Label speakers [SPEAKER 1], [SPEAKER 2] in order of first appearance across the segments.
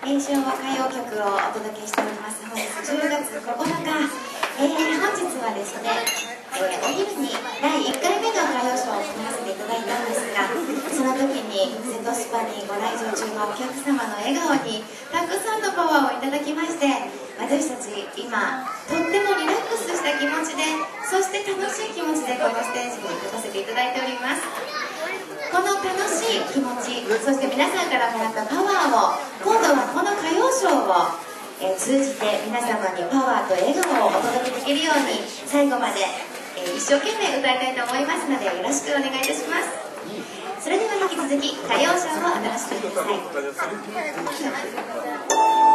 [SPEAKER 1] えー、昭和歌謡曲をお届けしております。本日10月9日、えー、本日はですね、えー、お昼に第1回目の歌謡ショーを行わせていただいたんですがその時に瀬戸スパにご来場中のお客様の笑顔にたくさんのパワーをいただきまして私たち今とってもリラックスした気持ちでそして楽しい気持ちでこのステージに立たせていただいております。この楽しい気持ちそして皆さんからもらったパワーを今度はこの歌謡ショーを、え、通じて皆様にパワーと笑顔をお届けできるように最後まで、え、一生懸命歌いたいと思いますのでよろしくお願いいたします。それでは引き続き歌謡ショーをお楽しみください。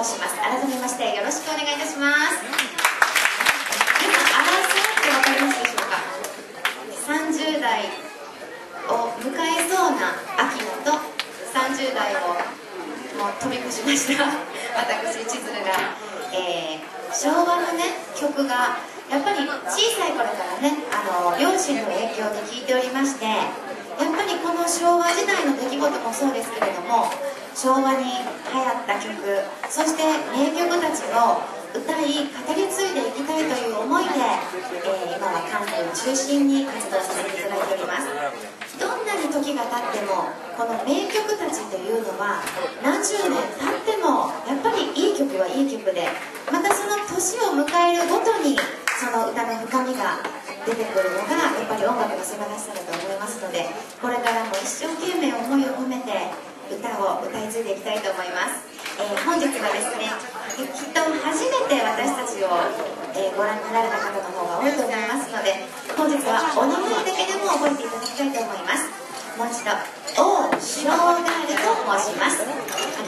[SPEAKER 1] 申します。改めましてよろしくお願いいたします。皆さんアラサーって分かりますでしょうか？30代を迎えそうな秋元30代をもう飛び越しました。私千鶴が、えー、昭和のね曲がやっぱり小さい頃からねあの両親の影響で聴いておりましてやっぱりこの昭和時代の出来事もそうですけれども昭和に流行った曲そして名曲たちを歌い語り継いでいきたいという思いで、えー、今は関東を中心に活動させていただいております。どんなに時が経ってもこの名曲たちというのは何十年経ってもやっぱりいい曲はいい曲でまたその年を迎えるごとにその歌の深みが出てくるのがやっぱり音楽の素晴らしさだと思いますのでこれからも一生懸命思いを込めて歌を歌い継いでいきたいと思います、えー、本日はですねきっと初めて私たちを、えー、ご覧になられた方の方が多いと思いますので本日はお名前だけでも覚えていただきたいと思います。もう一度王将ガールと申します。あ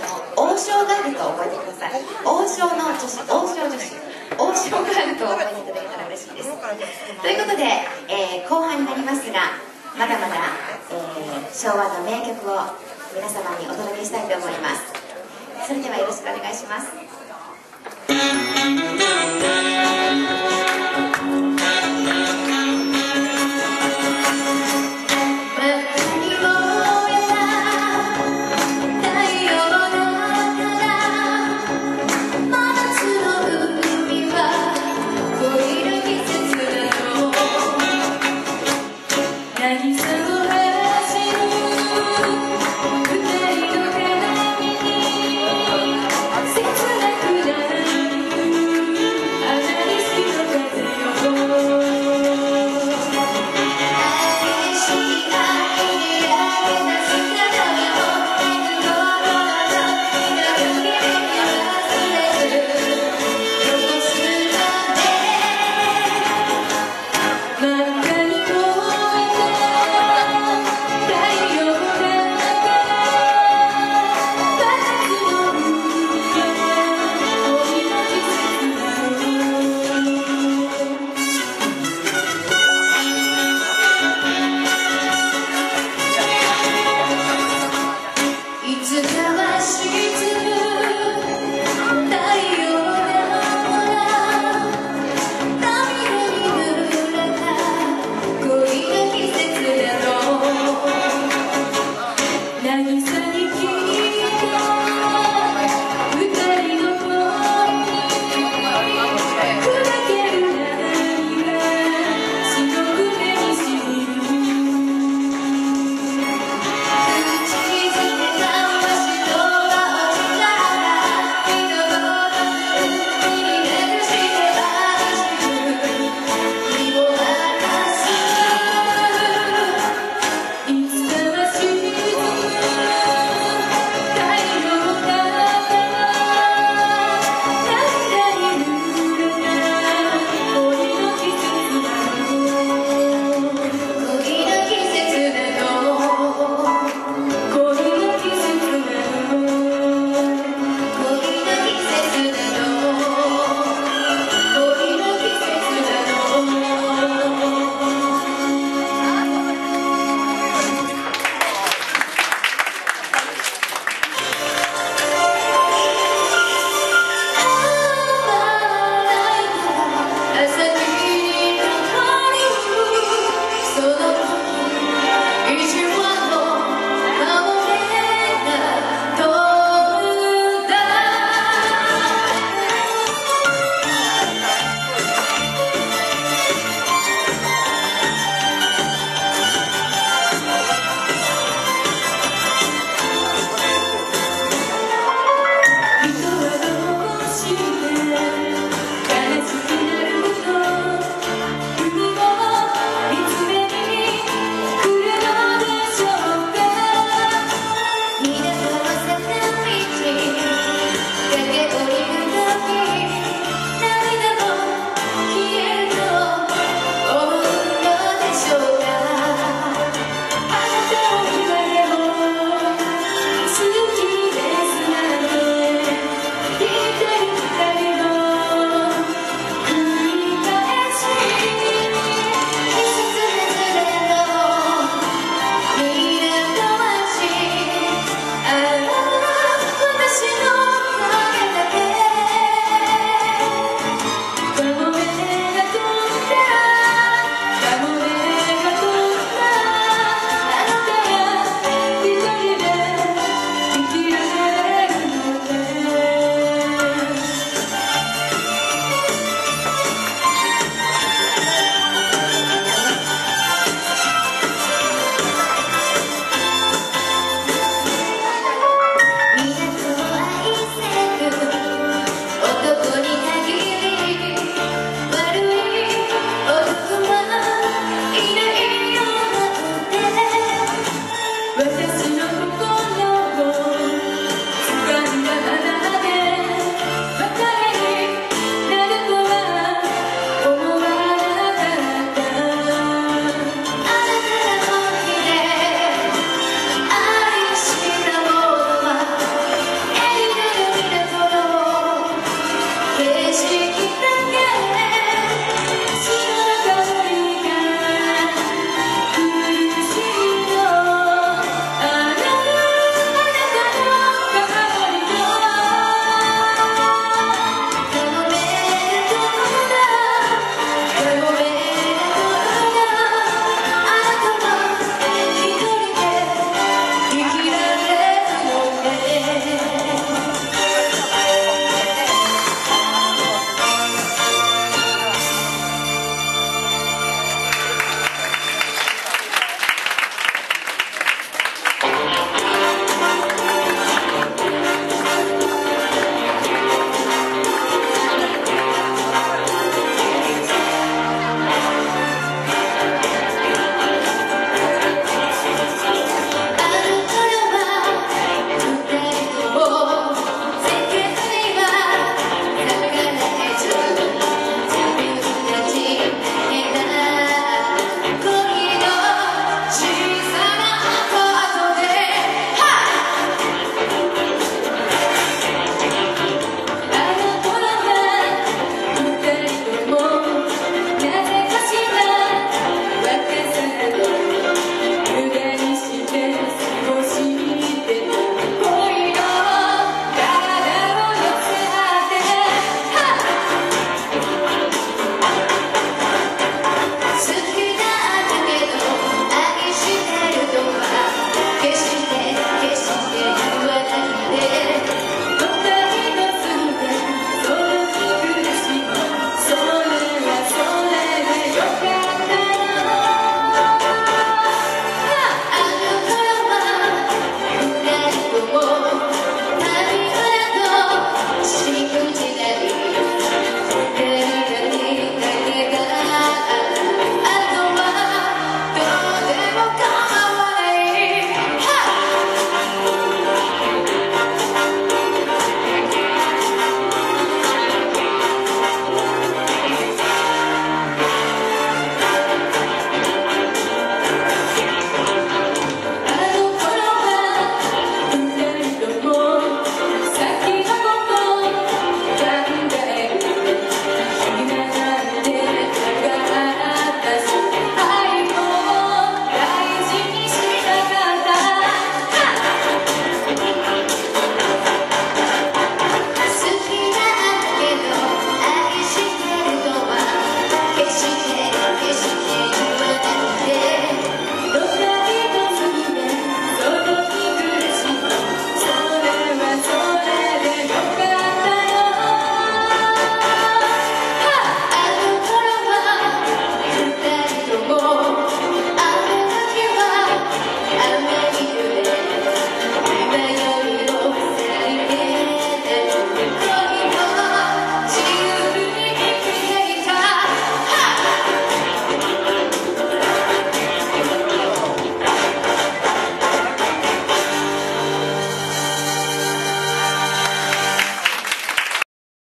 [SPEAKER 1] の王将ガールと覚えてください。王将の女子王将女子。王将ガールと覚えていただけたら嬉しいです。ということで、えー、後半になりますがまだまだ、えー、昭和の名曲を皆様にお届けしたいと思います。それではよろしくお願いします。